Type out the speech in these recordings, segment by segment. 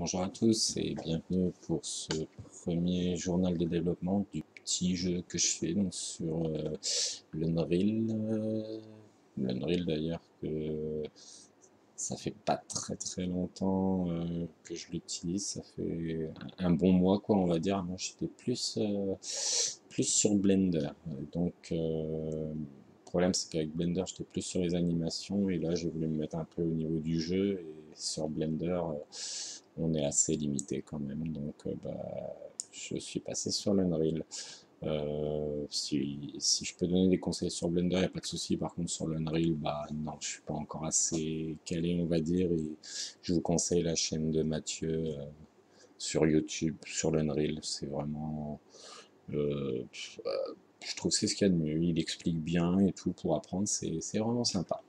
Bonjour à tous et bienvenue pour ce premier journal de développement du petit jeu que je fais donc, sur euh, l'Unreal. Euh, L'Unreal d'ailleurs que ça fait pas très très longtemps euh, que je l'utilise, ça fait un bon mois quoi on va dire. Moi j'étais plus, euh, plus sur Blender. Donc le problème c'est qu'avec Blender j'étais plus sur les animations et là j'ai voulu me mettre un peu au niveau du jeu et sur Blender on est assez limité quand même. Donc euh, bah, je suis passé sur l'Unreal. Euh, si, si, je peux donner des conseils sur Blender, il n'y a pas de souci. Par contre, sur l'Unreal, bah non, je suis pas encore assez calé, on va dire. Et je vous conseille la chaîne de Mathieu euh, sur YouTube, sur l'Unreal. C'est vraiment. Euh, je trouve que c'est ce qu'il y a de mieux. Il explique bien et tout pour apprendre, c'est vraiment sympa.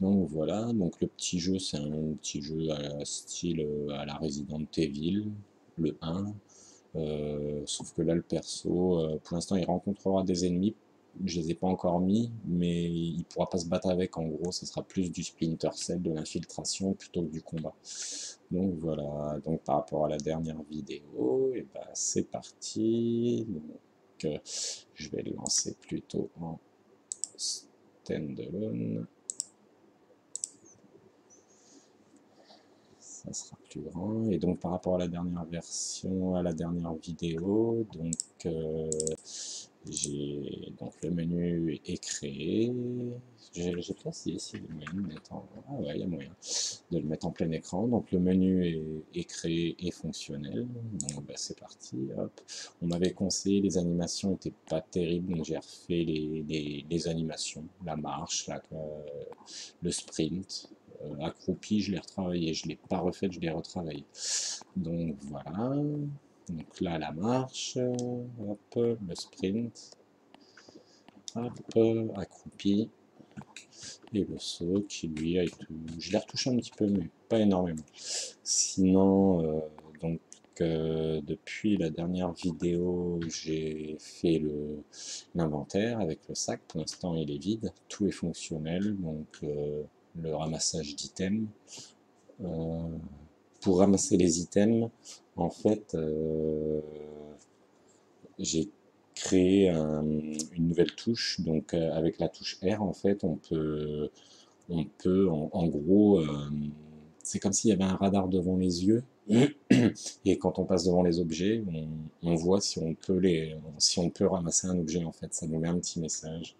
Donc voilà, donc le petit jeu, c'est un petit jeu à style euh, à la Resident Evil, le 1. Euh, sauf que là, le perso, euh, pour l'instant, il rencontrera des ennemis. Je les ai pas encore mis, mais il pourra pas se battre avec. En gros, ce sera plus du Splinter Cell, de l'infiltration plutôt que du combat. Donc voilà, donc par rapport à la dernière vidéo, et bah c'est parti. Je vais le lancer plutôt en standalone. Ça sera plus grand. Et donc par rapport à la dernière version, à la dernière vidéo, donc euh, j'ai donc le menu est créé. Il y a moyen de mettre en, ah ouais, il y a moyen de le mettre en plein écran. Donc le menu est, créé et fonctionnel. Donc bah, c'est parti. Hop. On m'avait conseillé les animations n'étaient pas terribles, donc j'ai refait les, les, animations, la marche, la, euh, le sprint. Euh, accroupi, je l'ai retravaillé, je l'ai pas refait, je l'ai retravaillé. Donc voilà. Donc là, la marche, hop, le sprint, hop, accroupi, et le saut qui lui a été... Je l'ai retouché un petit peu, mais pas énormément. Sinon, euh, donc euh, depuis la dernière vidéo, j'ai fait l'inventaire avec le sac. Pour l'instant, il est vide. Tout est fonctionnel, donc euh, le ramassage d'items. Pour ramasser les items, en fait, euh, j'ai créé une nouvelle touche. Donc, euh, avec la touche R, en fait, on peut, on peut en, gros, euh, c'est comme s'il y avait un radar devant les yeux. Et quand on passe devant les objets, on, voit si on peut les, si on peut ramasser un objet. En fait, ça nous met un petit message.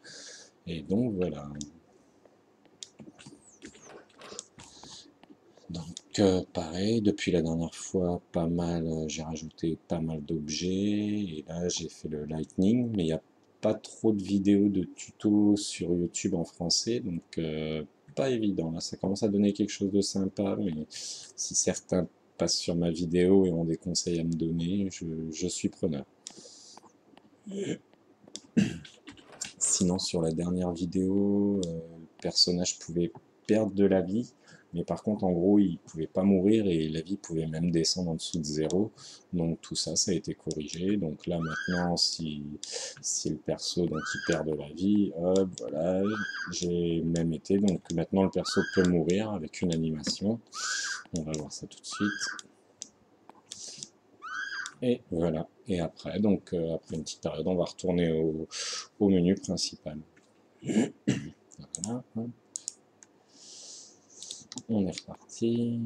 Et donc voilà. Donc pareil, depuis la dernière fois, pas mal, euh, j'ai rajouté pas mal d'objets, et là j'ai fait le Lightning, mais il n'y a pas trop de vidéos de tutos sur YouTube en français, donc euh, pas évident, là ça commence à donner quelque chose de sympa, mais si certains passent sur ma vidéo et ont des conseils à me donner, je, suis preneur. Sinon sur la dernière vidéo, euh, le personnage pouvait perdre de la vie, mais par contre, en gros, il pouvait pas mourir et la vie pouvait même descendre en dessous de zéro. Donc tout ça, ça a été corrigé. Donc là, maintenant, si, si le perso donc, il perd de la vie, hop, voilà, j'ai même été. Donc maintenant, le perso peut mourir avec une animation. On va voir ça tout de suite. Et voilà. Et après, donc euh, après une petite période, on va retourner au, au menu principal. voilà. On est reparti.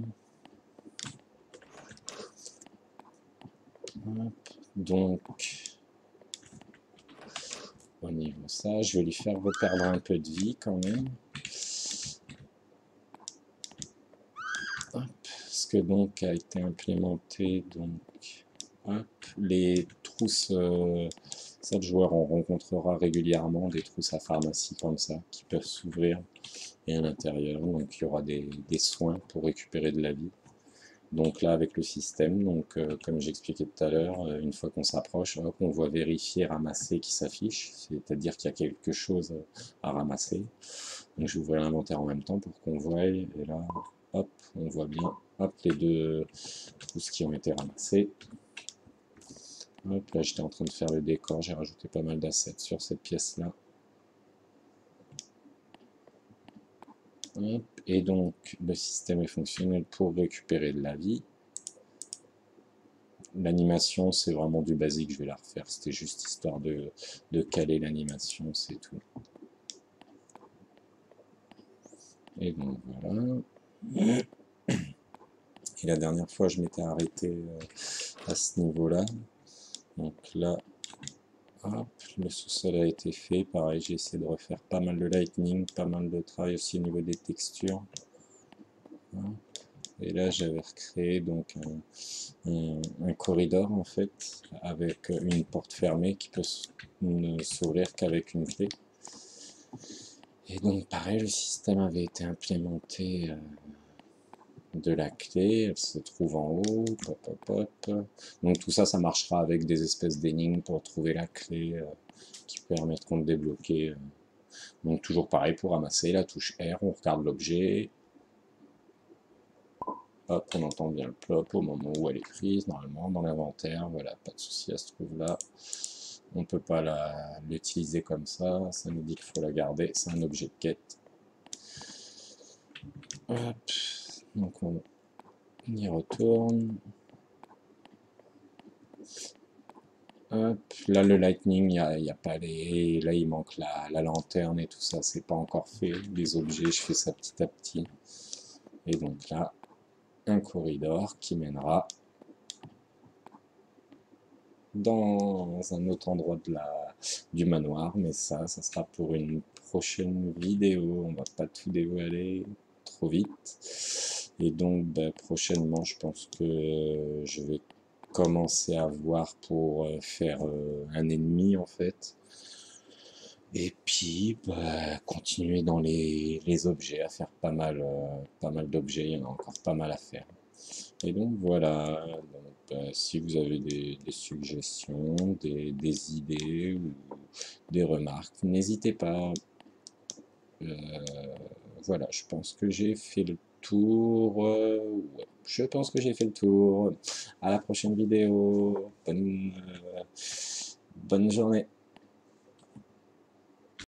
Donc, au niveau ça, je vais lui faire reperdre un peu de vie quand même. ce que donc a été implémenté, donc, les trousses, euh, le joueur en rencontrera régulièrement des trousses à pharmacie comme ça, qui peuvent s'ouvrir à l'intérieur. Donc il y aura des, soins pour récupérer de la vie. Donc là avec le système, donc euh, comme j'expliquais tout à l'heure, euh, une fois qu'on s'approche, on voit vérifier, ramasser qui s'affiche, c'est-à-dire qu'il y a quelque chose à ramasser. Donc je vais ouvrir l'inventaire en même temps pour qu'on voie, et là, hop, on voit bien, hop, les deux trousses qui ont été ramassées. Là j'étais en train de faire le décor, j'ai rajouté pas mal d'assets sur cette pièce-là. Et donc, le système est fonctionnel pour récupérer de la vie. L'animation, c'est vraiment du basique, je vais la refaire. C'était juste histoire de, de caler l'animation, c'est tout. Et donc voilà. Et la dernière fois, je m'étais arrêté euh, à ce niveau-là. Donc là, le sous-sol a été fait. Pareil, j'ai essayé de refaire pas mal de lightning, pas mal de travail aussi au niveau des textures. Et là, j'avais recréé donc un, corridor en fait, avec une porte fermée qui peut ne s'ouvrir qu'avec une clé. Et donc, pareil, le système avait été implémenté euh, de la clé, elle se trouve en haut, Donc tout ça, ça marchera avec des espèces d'énigmes pour trouver la clé euh, qui permettront de débloquer. Euh. Donc toujours pareil pour ramasser la touche R, on regarde l'objet. Hop, on entend bien le plop au moment où elle est prise, normalement dans l'inventaire, voilà, pas de souci, elle se trouve là. On ne peut pas l'utiliser comme ça, ça nous dit qu'il faut la garder, c'est un objet de quête. Donc on y retourne. Là, le lightning, il n'y a, pas les... Là, il manque la, la lanterne et tout ça. C'est pas encore fait. Les objets, je fais ça petit à petit. Et donc là, un corridor qui mènera dans un autre endroit de la, du manoir. Mais ça, ça sera pour une prochaine vidéo. On va pas tout dévoiler trop vite. Et donc, bah, prochainement, je pense que je vais commencer à voir pour euh, faire euh, un ennemi, en fait. Et puis, bah, continuer dans les, objets, à faire pas mal, euh, pas mal d'objets. Il y en a encore pas mal à faire. Et donc, voilà. Bah, si vous avez des, suggestions, des, des, idées ou des remarques, n'hésitez pas. voilà, je pense que j'ai fait le tour. Euh, je pense que j'ai fait le tour. À la prochaine vidéo. Bonne, euh, bonne journée.